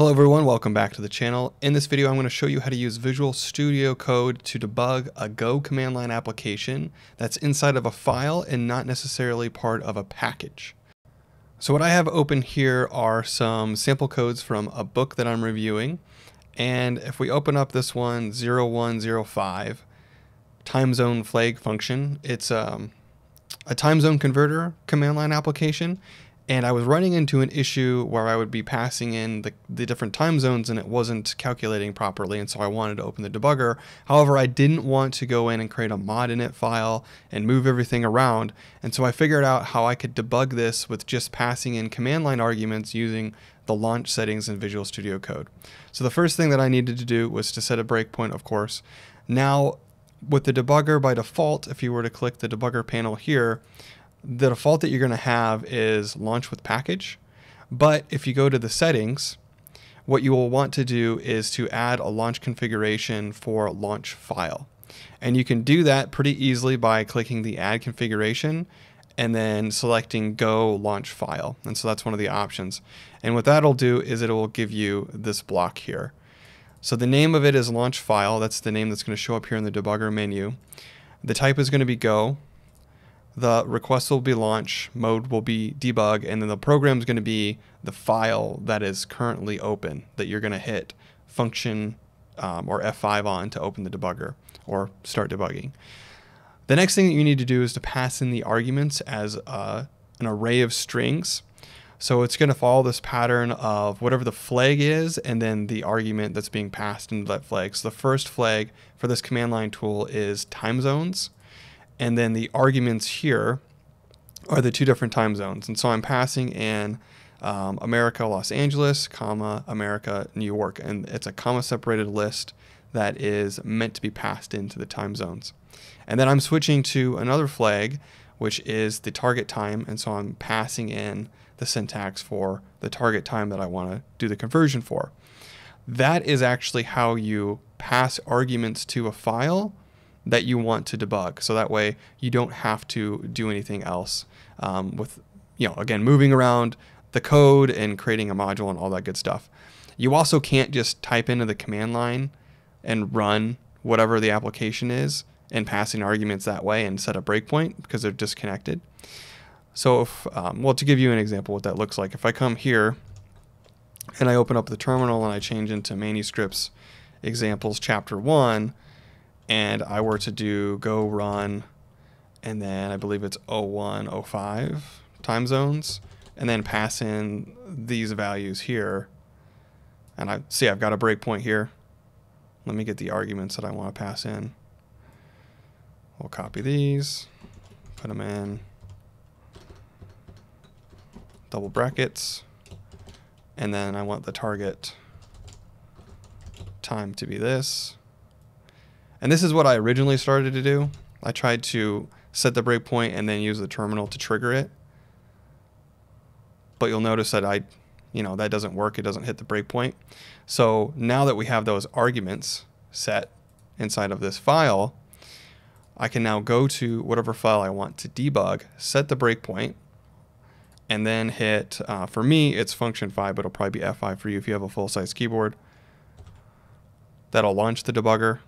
Hello everyone, welcome back to the channel. In this video I'm going to show you how to use Visual Studio Code to debug a Go command line application that's inside of a file and not necessarily part of a package. So what I have open here are some sample codes from a book that I'm reviewing and if we open up this one 0105 time zone flag function, it's um, a time zone converter command line application and I was running into an issue where I would be passing in the, the different time zones and it wasn't calculating properly and so I wanted to open the debugger. However, I didn't want to go in and create a mod init file and move everything around and so I figured out how I could debug this with just passing in command line arguments using the launch settings in Visual Studio Code. So the first thing that I needed to do was to set a breakpoint, of course. Now, with the debugger by default, if you were to click the debugger panel here, the default that you're going to have is launch with package. But if you go to the settings, what you will want to do is to add a launch configuration for launch file. And you can do that pretty easily by clicking the add configuration and then selecting go launch file. And so that's one of the options. And what that'll do is it will give you this block here. So the name of it is launch file. That's the name that's going to show up here in the debugger menu. The type is going to be go the request will be launch, mode will be debug, and then the program is going to be the file that is currently open that you're going to hit function um, or F5 on to open the debugger or start debugging. The next thing that you need to do is to pass in the arguments as uh, an array of strings. So it's going to follow this pattern of whatever the flag is and then the argument that's being passed into that flag. So the first flag for this command line tool is time zones. And then the arguments here are the two different time zones. And so I'm passing in um, America, Los Angeles, comma, America, New York. And it's a comma separated list that is meant to be passed into the time zones. And then I'm switching to another flag, which is the target time. And so I'm passing in the syntax for the target time that I want to do the conversion for. That is actually how you pass arguments to a file that you want to debug. So that way you don't have to do anything else um, with, you know, again, moving around the code and creating a module and all that good stuff. You also can't just type into the command line and run whatever the application is and passing arguments that way and set a breakpoint because they're disconnected. So if, um, well, to give you an example what that looks like, if I come here and I open up the terminal and I change into manuscripts examples chapter one, and I were to do go run and then I believe it's 01, 05 time zones and then pass in these values here and I see I've got a breakpoint here. Let me get the arguments that I want to pass in. We'll copy these, put them in double brackets, and then I want the target time to be this. And this is what I originally started to do. I tried to set the breakpoint and then use the terminal to trigger it. But you'll notice that I, you know, that doesn't work. It doesn't hit the breakpoint. So now that we have those arguments set inside of this file, I can now go to whatever file I want to debug, set the breakpoint, and then hit, uh, for me, it's function 5, but it'll probably be F5 for you if you have a full-size keyboard. That'll launch the debugger.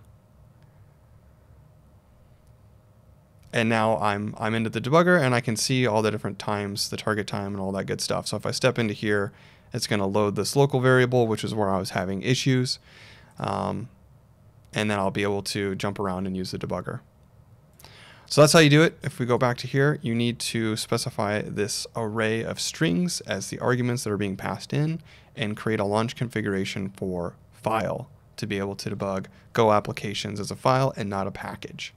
And now I'm I'm into the debugger and I can see all the different times, the target time and all that good stuff. So if I step into here, it's going to load this local variable, which is where I was having issues. Um, and then I'll be able to jump around and use the debugger. So that's how you do it. If we go back to here, you need to specify this array of strings as the arguments that are being passed in and create a launch configuration for file to be able to debug Go applications as a file and not a package.